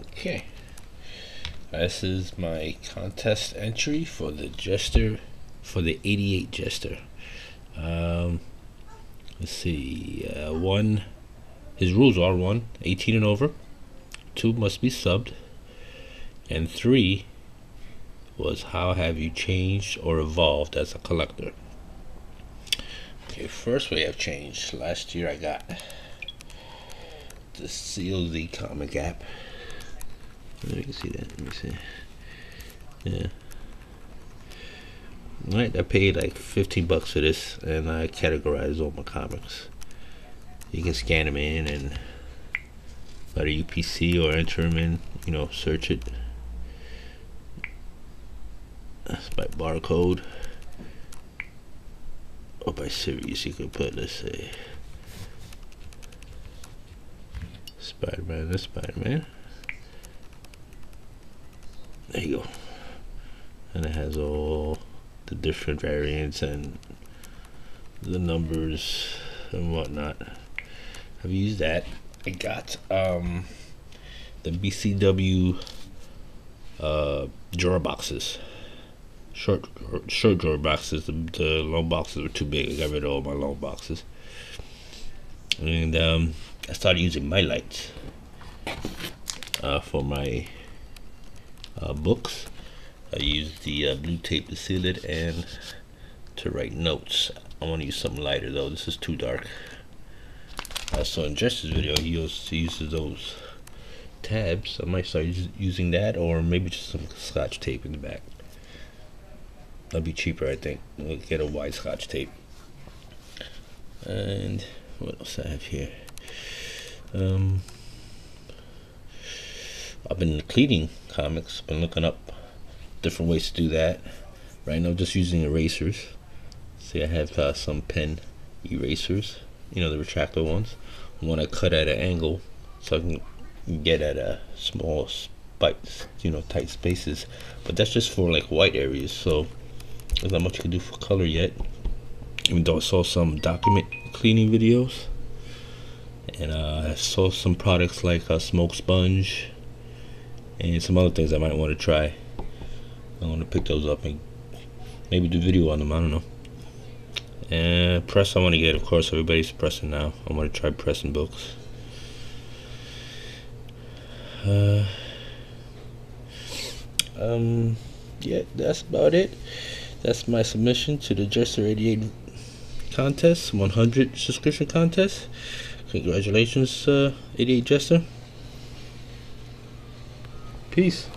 Okay. This is my contest entry for the Jester, for the 88 Jester. Um, let's see. Uh, one, his rules are one, 18 and over. Two must be subbed. And three was how have you changed or evolved as a collector. Okay, first we have changed. Last year I got to seal the comic app. You can see that. Let me see. Yeah. Right, I paid like 15 bucks for this, and I categorize all my comics. You can scan them in and go to UPC or enter them in, you know, search it. That's by barcode. Or by series, you can put, let's say, Spider-Man, this Spider-Man. There you go. And it has all the different variants and the numbers and whatnot. I've used that. I got um, the BCW uh, drawer boxes. Short, short drawer boxes. The, the long boxes were too big. I got rid of all my long boxes. And um, I started using Mylites uh, for my uh, books. I use the uh, blue tape to seal it and to write notes. I want to use something lighter though. This is too dark. Uh, so in Jester's video, he uses, he uses those tabs. I might start using that or maybe just some scotch tape in the back. That'd be cheaper, I think. We'll get a white scotch tape. And what else I have here? Um, I've been cleaning comics, been looking up different ways to do that. Right now, just using erasers. See, I have uh, some pen erasers, you know, the retractable ones. One I cut at an angle so I can get at a small spikes, you know, tight spaces. But that's just for like white areas, so there's not much you can do for color yet. Even though I saw some document cleaning videos, and uh, I saw some products like a smoke sponge and some other things I might want to try. I want to pick those up and maybe do video on them. I don't know. And press I want to get, of course, everybody's pressing now. I want to try pressing books. Uh, um, yeah, that's about it. That's my submission to the Jester 88 contest, 100 subscription contest. Congratulations, uh, 88 Jester. Peace.